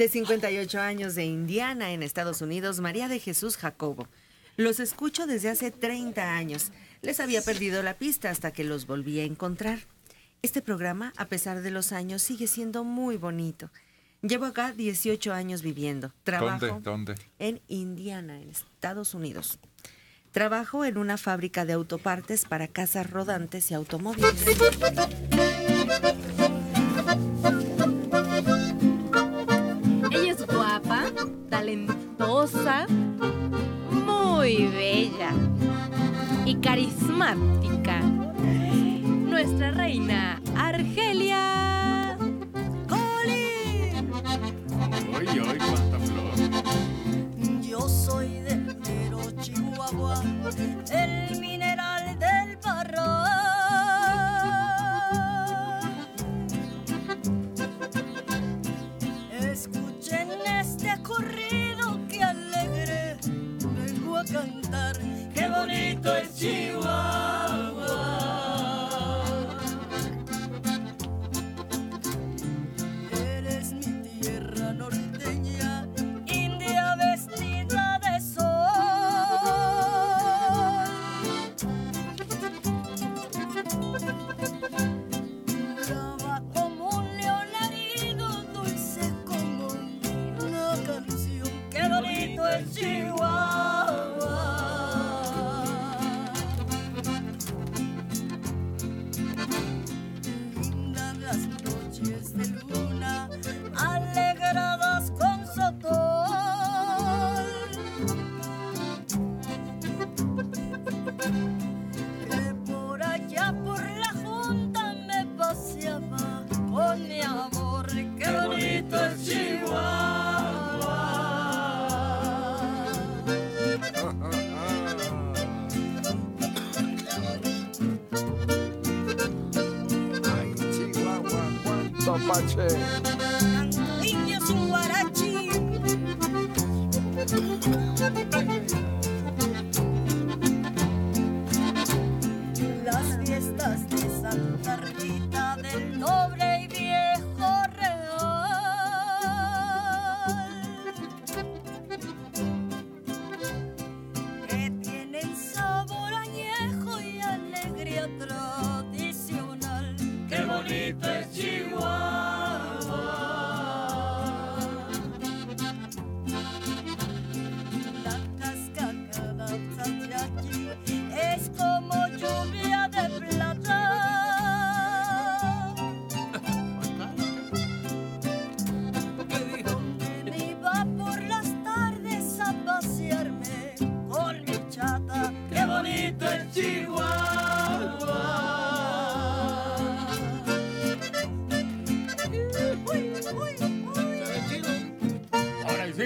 de 58 años de Indiana, en Estados Unidos, María de Jesús Jacobo. Los escucho desde hace 30 años. Les había perdido la pista hasta que los volví a encontrar. Este programa, a pesar de los años, sigue siendo muy bonito. Llevo acá 18 años viviendo. Trabajo ¿Dónde? ¿Dónde? en Indiana, en Estados Unidos. Trabajo en una fábrica de autopartes para casas rodantes y automóviles. muy bella y carismática. Nuestra reina Argelia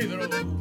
Pedro.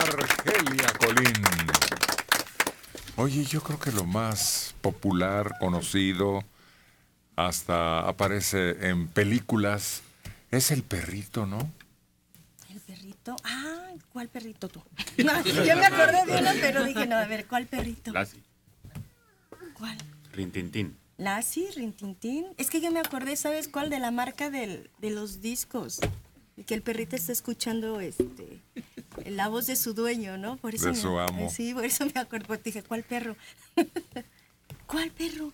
Argelia Colín. Oye, yo creo que lo más popular, conocido, hasta aparece en películas, es el perrito, ¿no? El perrito. Ah, ¿cuál perrito tú? No, yo me acordé de uno, pero dije, no, a ver, ¿cuál perrito? Lassie. ¿Cuál? Rintintín. Lassie, Rintintín. Es que yo me acordé, ¿sabes cuál? De la marca del- de los discos. Y que el perrito está escuchando este la voz de su dueño, ¿no? Por eso De me- su amo. Sí, por eso me acuerdo. Porque dije, ¿cuál perro? ¿Cuál perro?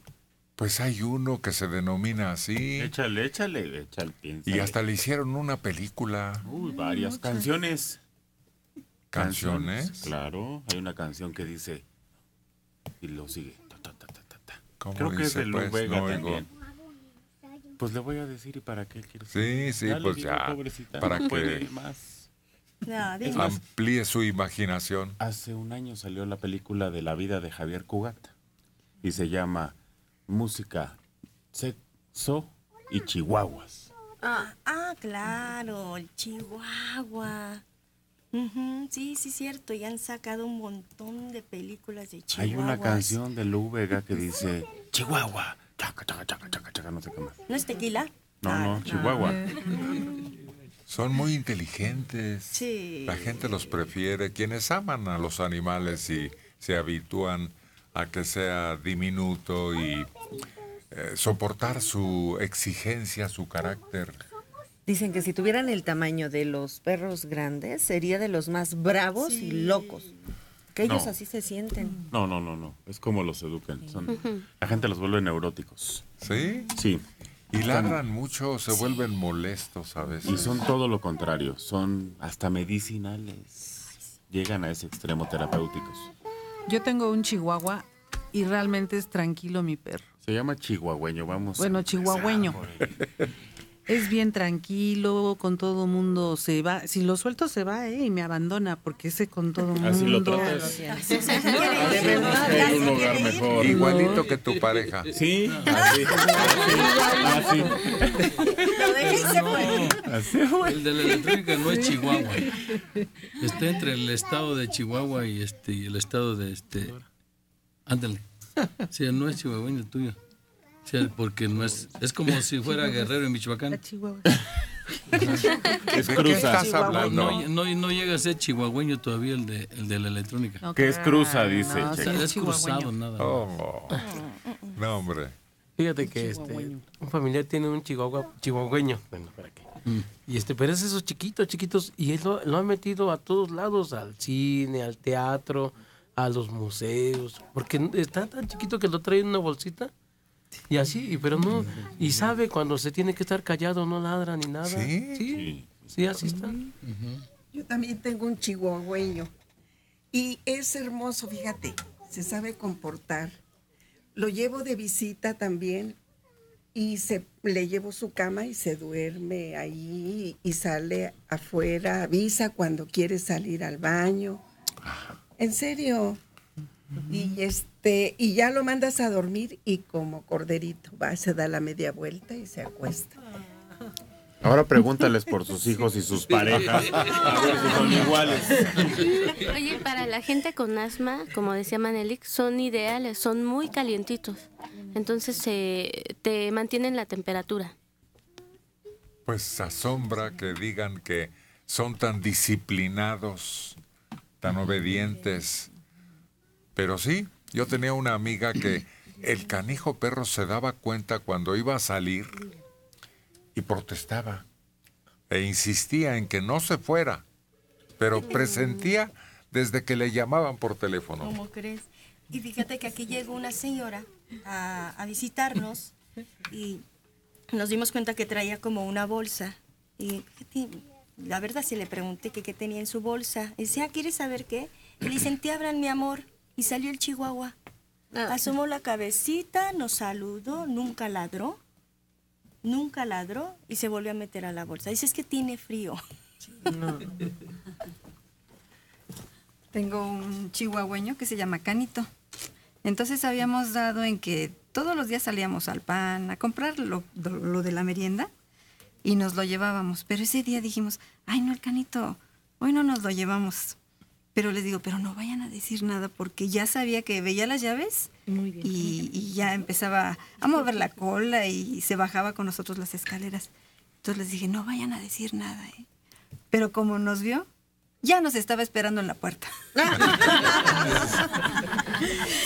Pues hay uno que se denomina así. Échale, échale, échale, piensa. Y hasta le hicieron una película. Uy, varias canciones. ¿Canciones? Claro, hay una canción que dice. Y lo sigue. ta, ta, ta, ta, ta, ta. ¿Cómo Creo que es dice, de Lu pues? Vega No oigo. también. Pues le voy a decir y para qué quieres. Sí, sí, le pues ya, pobrecita, para no puede que- más. No, dime. más- Amplíe su imaginación. Hace un año salió la película de la vida de Javier Cugat y se llama Música, Sexo y Chihuahuas. Ah, ah, claro, el Chihuahua. Ujú, Sí, sí, cierto. Y han sacado un montón de películas de Chihuahua. Hay una canción de Lu Vega que dice Chihuahua, chaca, chaca, chaca, chaca, chaca, no sé qué más. ¿No es tequila? No, Ah, no, Chihuahua. Son muy inteligentes. Sí. La gente los prefiere. Quienes aman a los animales y se habitúan a que sea diminuto y eh, soportar su exigencia, su carácter. Dicen que si tuvieran el tamaño de los perros grandes, sería de los más bravos y locos. Que ellos No. así se sienten. No, no, no, no. Es como los educan. Son, la gente los vuelve neuróticos. ¿Sí? Sí. Y ladran mucho, se vuelven molestos a veces. Y son todo lo contrario. Son hasta medicinales. Llegan a ese extremo terapéuticos. Yo tengo un chihuahua y realmente es tranquilo mi perro. Se llama chihuahueño, vamos. Bueno, chihuahueño. por. Es bien tranquilo, con todo mundo se va. Si lo suelto se va, ¿eh? Y me abandona porque ese con todo mundo. Así lo tratas. En un lugar mejor. Igualito que tu pareja. Sí, así. Así. Lo dejé fue. Así, güey. El de la electrónica no es Chihuahua. Está entre el estado de Chihuahua y este y el estado de este. Ándale. Sí, no es chihuahueño tuyo. Sí, porque no es. Es como si fuera guerrero en Michoacán. Chihuahua. Es ¿De qué cruza. estás hablando? No, no, no llega a ser chihuahueño todavía el de, el de la electrónica. No, Que es cruza, dice. no, O sea, es cruzado nada. más. Oh, no, hombre. Fíjate que este, un familiar tiene un chihuahua chihuahueño. Bueno, ¿para qué? Y este, pero es esos chiquitos, chiquitos, y él lo, lo ha metido a todos lados, al cine, al teatro, a los museos, porque está tan chiquito que lo trae en una bolsita. Y así, pero no, y sabe cuando se tiene que estar callado, no ladra ni nada. ¿Sí? Sí, sí, así está. Yo también tengo un chihuahueño y es hermoso, fíjate, se sabe comportar. Lo llevo de visita también y se, le llevo su cama y se duerme ahí y sale afuera, avisa cuando quiere salir al baño. En serio. Y este y ya lo mandas a dormir y como corderito va, se da la media vuelta y se acuesta. Ahora pregúntales por sus hijos y sus parejas. A ver si son iguales. Oye, para la gente con asma, como decía Manelik, son ideales, son muy calientitos. Entonces se te mantienen la temperatura. Pues asombra que digan que son tan disciplinados, tan obedientes. Pero sí, yo tenía una amiga que el canijo perro se daba cuenta cuando iba a salir y protestaba e insistía en que no se fuera, pero presentía desde que le llamaban por teléfono. ¿Cómo crees? Y fíjate que aquí llegó una señora a, visitarnos y nos dimos cuenta que traía como una bolsa. Y la verdad sí le pregunté qué tenía en su bolsa. Y dice, ah, ¿quieres saber qué? Y le dicen, te abran mi amor. Y salió el chihuahua. Asomó la cabecita, nos saludó, nunca ladró. Nunca ladró y se volvió a meter a la bolsa. Dice, es que tiene frío. Tengo un chihuahueño que se llama Canito. Entonces habíamos dado en que todos los días salíamos al pan a comprar lo, lo de la merienda y nos lo llevábamos. Pero ese día dijimos, ay no, el Canito, hoy no nos lo llevamos. Pero les digo, pero no vayan a decir nada porque ya sabía que veía las llaves Y, y ya empezaba a mover la cola y se bajaba con nosotros las escaleras. Entonces les dije, no vayan a decir nada. ¿eh? Pero como nos vio, ya nos estaba esperando en la puerta.